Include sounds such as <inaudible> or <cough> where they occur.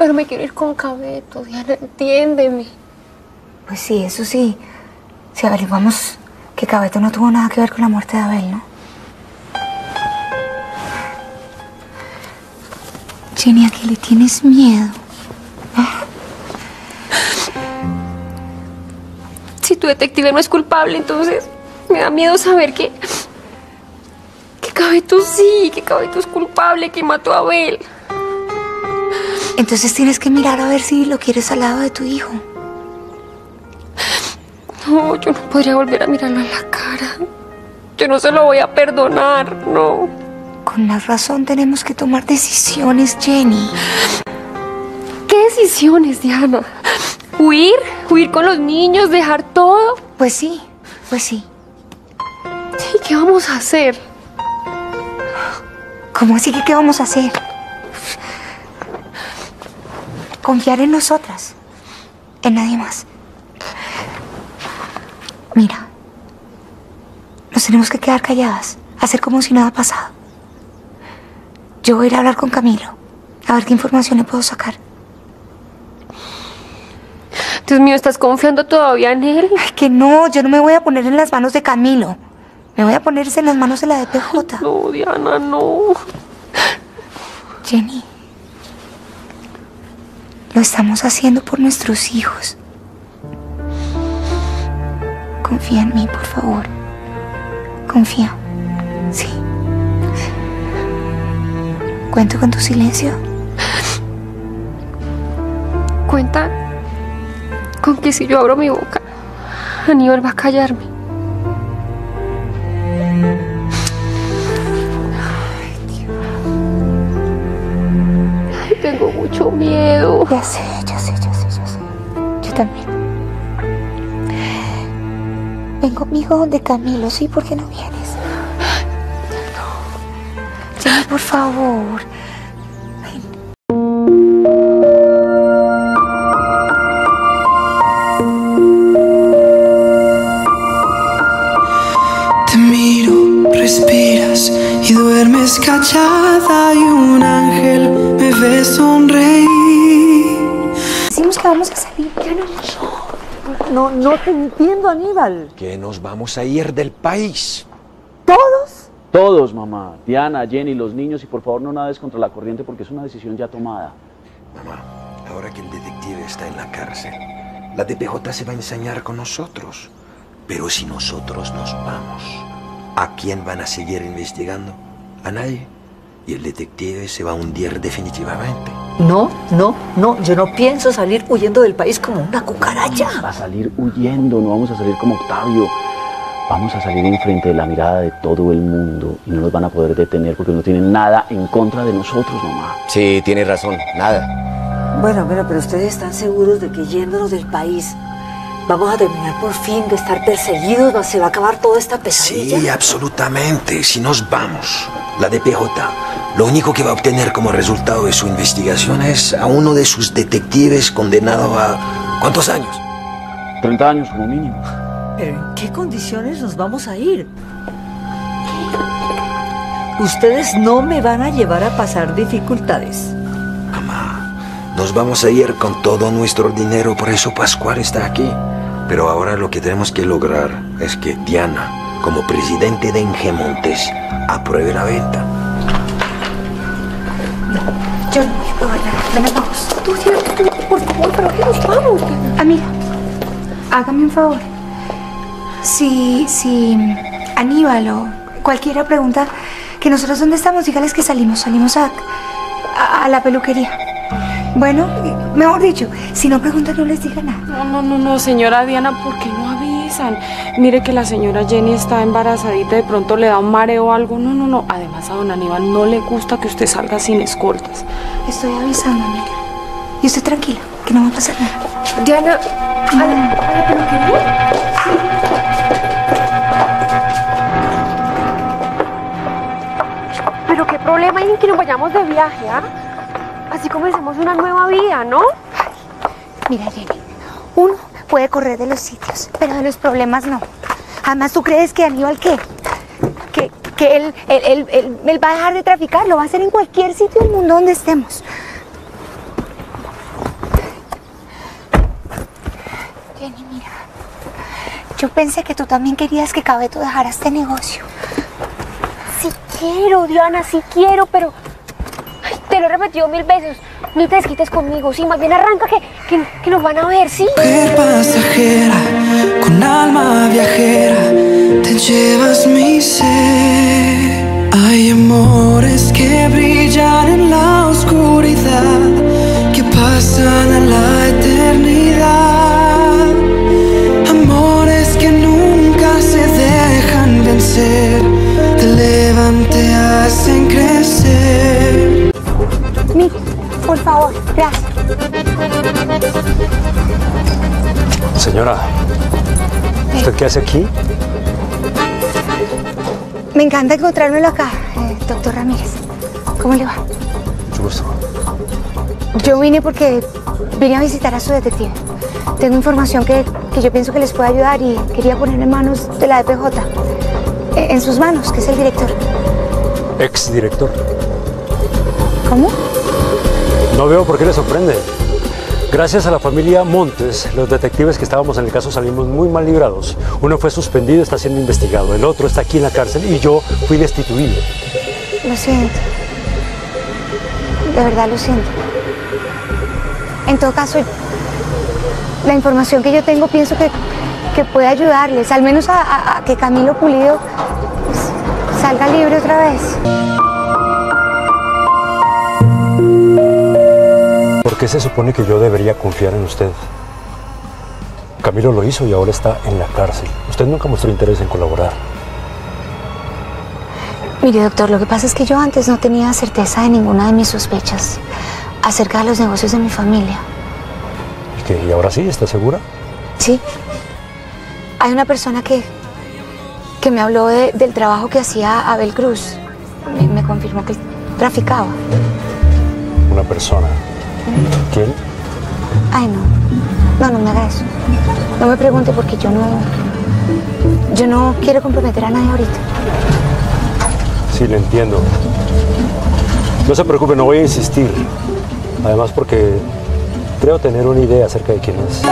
Pero me quiero ir con Cabeto, Diana, entiéndeme. Pues sí, eso sí. Si averiguamos que Cabeto no tuvo nada que ver con la muerte de Abel, ¿no? Jenny, ¿a qué le tienes miedo? <gasps> Si tu detective no es culpable, entonces me da miedo saber que. que Cabeto sí, que Cabeto es culpable, que mató a Abel. Entonces tienes que mirar a ver si lo quieres al lado de tu hijo. No, yo no podría volver a mirarlo en la cara. Yo no se lo voy a perdonar, no. Con la razón tenemos que tomar decisiones, Jenny. ¿Qué decisiones, Diana? ¿Huir? ¿Huir con los niños? ¿Dejar todo? Pues sí, pues sí. Sí, ¿qué vamos a hacer? ¿Cómo así que qué vamos a hacer? Confiar en nosotras, en nadie más. Mira, nos tenemos que quedar calladas, hacer como si nada ha pasado. Yo voy a ir a hablar con Camilo, a ver qué información le puedo sacar. Dios mío, ¿estás confiando todavía en él? Ay, que no, yo no me voy a poner en las manos de Camilo. Me voy a ponerse en las manos de la DPJ. No, Diana, no. Jenny, lo estamos haciendo por nuestros hijos. Confía en mí, por favor. Confía. Sí. ¿Cuento con tu silencio? Cuenta con que si yo abro mi boca, Aníbal va a callarme. Mucho miedo. Ya sé, ya sé, ya sé, ya sé. Yo también. Ven conmigo donde Camilo, ¿sí? ¿Por qué no vienes? Jenny, por favor. Respiras y duermes callada y un ángel ve sonreír. Decimos que vamos a salir. Ya no. No, no te entiendo, Aníbal. Que nos vamos a ir del país. ¿Todos? Todos, mamá. Diana, Jenny, los niños y por favor no nades contra la corriente porque es una decisión ya tomada. Mamá, ahora que el detective está en la cárcel, la DPJ se va a ensañar con nosotros. Pero si nosotros nos vamos, ¿a quién van a seguir investigando? A nadie. Y el detective se va a hundir definitivamente. No, no, no. Yo no pienso salir huyendo del país como una cucaracha. Va a salir huyendo, no vamos a salir como Octavio. Vamos a salir enfrente de la mirada de todo el mundo y no nos van a poder detener porque no tienen nada en contra de nosotros, mamá. Sí, tiene razón, nada. Bueno, bueno, pero ustedes están seguros de que yéndonos del país vamos a terminar por fin de estar perseguidos, se va a acabar toda esta pesadilla. Sí, absolutamente. Si nos vamos, la DPJ, lo único que va a obtener como resultado de su investigación es a uno de sus detectives condenado a... ¿Cuántos años? 30 años como mínimo. Pero ¿en qué condiciones nos vamos a ir? Ustedes no me van a llevar a pasar dificultades. Mamá, nos vamos a ir con todo nuestro dinero, por eso Pascual está aquí. Pero ahora lo que tenemos que lograr es que Diana, como presidente de Ingemontes, apruebe la venta. Yo no voy a gobernar. Ven, vamos. Tú, tú, por favor, ¿para qué nos vamos? Amiga, hágame un favor. Si, si Aníbal o cualquiera pregunta que nosotros dónde estamos, dígales que salimos, salimos a, a, a la peluquería. Bueno, mejor dicho, si no preguntan no les diga nada. No, no, no, no, señora Diana, ¿por qué no avisan? Mire que la señora Jenny está embarazadita, de pronto le da un mareo o algo. No, no, no. Además a don Aníbal no le gusta que usted salga sin escoltas. Estoy avisando, amiga. Y usted tranquila, que no va a pasar nada. Diana, ¿a la, a la peluquería? Pero qué problema hay en que nos vayamos de viaje, ¿ah? Así comencemos una nueva vida, ¿no? Mira, Jenny, puede correr de los sitios, pero de los problemas no. Además, ¿tú crees que Aníbal qué? Que, que él, él, él, él, él va a dejar de traficar, lo va a hacer en cualquier sitio del mundo donde estemos. Jenny, mira. Yo pensé que tú también querías que Cabeto dejara este negocio. Sí quiero, Diana, sí quiero, pero te lo he repetido mil veces. No te desquites conmigo, sí, más bien arranca que, que, que nos van a ver, sí. Mujer pasajera, con alma viajera, te llevas mi ser. Hay amores que brillan en la oscuridad, que pasan a la eternidad. Amores que nunca se dejan vencer, te elevan, te hacen crecer. Mire, por favor, gracias. Señora, ¿usted qué hace aquí? Me encanta encontrármelo acá, eh, doctor Ramírez. ¿Cómo le va? Mucho gusto. Yo vine porque vine a visitar a su detective. Tengo información que, que yo pienso que les puede ayudar y quería poner en manos de la DPJ. Eh, En sus manos, que es el director. Ex director. ¿Cómo? No veo por qué le sorprende. Gracias a la familia Montes, los detectives que estábamos en el caso salimos muy mal librados. Uno fue suspendido, está siendo investigado. El otro está aquí en la cárcel y yo fui destituido. Lo siento. De verdad lo siento. En todo caso, la información que yo tengo pienso que, que puede ayudarles, al menos a, a- que Camilo Pulido salga libre otra vez. Qué se supone que yo debería confiar en usted? Camilo lo hizo y ahora está en la cárcel. Usted nunca mostró interés en colaborar. Mire, doctor, lo que pasa es que yo antes no tenía certeza de ninguna de mis sospechas acerca de los negocios de mi familia. ¿Y, ahora sí? ¿Está segura? Sí. Hay una persona que, que me habló de- del trabajo que hacía Abel Cruz. Me, me confirmó que traficaba. Una persona. ¿Quién? Ay, no. No, no me haga eso. No me pregunte porque yo no. Yo no quiero comprometer a nadie ahorita. Sí, le entiendo. No se preocupe, no voy a insistir. Además porque creo tener una idea acerca de quién es.